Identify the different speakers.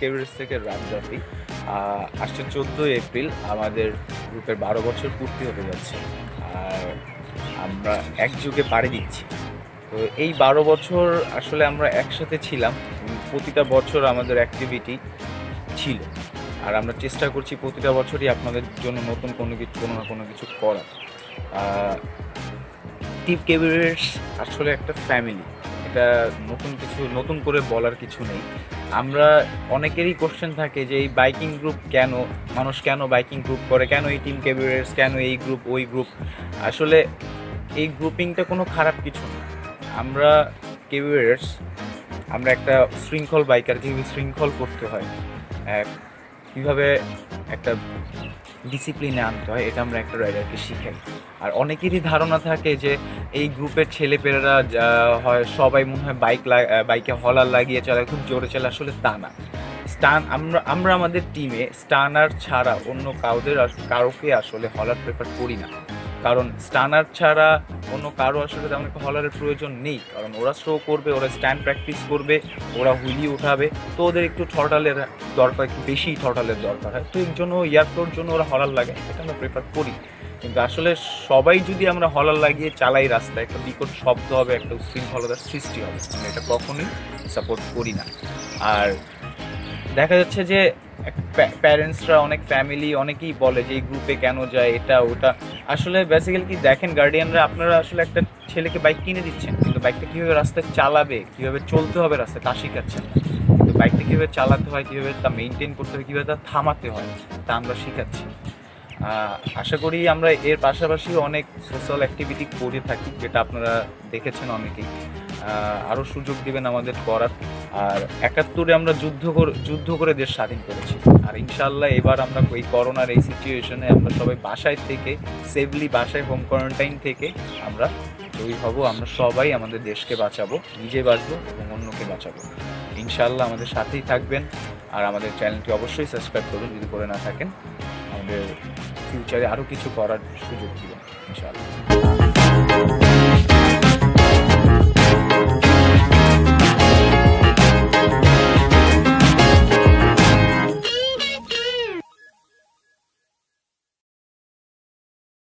Speaker 1: কেবিয়ার্স থেকে রামজাফি আসছে চোদ্দোই এপ্রিল। আমাদের গ্রুপের বারো বছর পূর্তি হতে যাচ্ছে। আর আমরা এক যুগে পাড়ি দিচ্ছি। তো এই বারো বছর আসলে আমরা একসাথে ছিলাম। প্রতিটা বছর আমাদের অ্যাক্টিভিটি ছিল। আর আমরা চেষ্টা করছি প্রতিটা বছরই আপনাদের জন্য নতুন কোনো কিছু কোনো না কোনো কিছু করার টিপ কেবিয়ার্স আসলে একটা ফ্যামিলি এটা নতুন কিছু, নতুন করে বলার কিছু নেই। আমরা অনেকেরই কোশ্চেন থাকে যে এই বাইকিং গ্রুপ কেন, মানুষ কেন বাইকিং গ্রুপ করে, কেন এই টিম ক্যাবিয়ার্স কেন এই গ্রুপ ওই গ্রুপ আসলে এই গ্রুপিংটা কোনো খারাপ কিছু না। আমরা ক্যাবিয়ার্স আমরা একটা শৃঙ্খল বাইকার কীভাবে শৃঙ্খল করতে হয় কীভাবে একটা ডিসিপ্লিনে আনতে হয়, এটা আমরা একটা রাইডারকে শিখাই। আর অনেকেরই ধারণা থাকে যে এই গ্রুপের ছেলেপেলেরা হয় সবাই মনে হয় বাইক বাইকে হলার লাগিয়ে চলে, খুব জোরে চলে, আসলে তা না। স্টান, আমরা আমরা আমাদের টিমে স্টানার ছাড়া অন্য কাউদের কারোকে আসলে হলার প্রেফার করি না। কারণ স্টানার ছাড়া অন্য কারও আসলে তেমন একটা হলারের প্রয়োজন নেই। কারণ ওরা স্লো করবে, ওরা স্ট্যান্ড প্র্যাকটিস করবে, ওরা হুইলি উঠাবে। তো ওদের একটু থটালের দরকার, একটু বেশি থটালের দরকার হয়। তো এর জন্য এয়ারফ্লোর জন্য ওরা হলার লাগে, এটা আমরা প্রেফার করি। কিন্তু আসলে সবাই যদি আমরা হলার লাগিয়ে চালাই রাস্তায়, একটা বিকট শব্দ হবে, একটা উশৃঙ্খলতার সৃষ্টি হবে। আমরা এটা কখনোই সাপোর্ট করি না। আর দেখা যাচ্ছে যে প্যারেন্টসরা অনেক ফ্যামিলি অনেকেই বলে যে এই গ্রুপে কেন যায়, এটা, ওটা। আসলে বেসিক্যালি কি দেখেন গার্ডিয়ানরা আপনারা আসলে একটা ছেলেকে বাইক কিনে দিচ্ছেন, কিন্তু বাইকটা কীভাবে রাস্তায় চালাবে, কীভাবে চলতে হবে রাস্তায়, তা শেখাচ্ছেন কিন্তু বাইকটা কীভাবে চালাতে হয়, কীভাবে তা মেনটেন করতে হয়, কীভাবে তা থামাতে হয়, তা আমরা শেখাচ্ছি। আশা করি আমরা এর পাশাপাশি অনেক সোশ্যাল অ্যাক্টিভিটি করে থাকি, যেটা আপনারা দেখেছেন অনেকেই। আরও সুযোগ দিবেন আমাদের করার। আর একাত্তরে আমরা যুদ্ধ করে যুদ্ধ করে দেশ স্বাধীন করেছি। আর ইনশাল্লাহ এবার আমরা এই করোনার এই সিচুয়েশনে আমরা সবাই বাসায় থেকে সেফলি বাসায় হোম কোয়ারেন্টাইন থেকে আমরা জয়ী হব। আমরা সবাই আমাদের দেশকে বাঁচাবো, নিজে বাঁচবো এবং অন্যকে বাঁচাবো। ইনশাল্লাহ আমাদের সাথেই থাকবেন। আর আমাদের চ্যানেলটি অবশ্যই সাবস্ক্রাইব করুন যদি করে না থাকেন। আমাদের ফিউচারে আরও কিছু করার সুযোগ দিবেন, ইনশাআল্লাহ।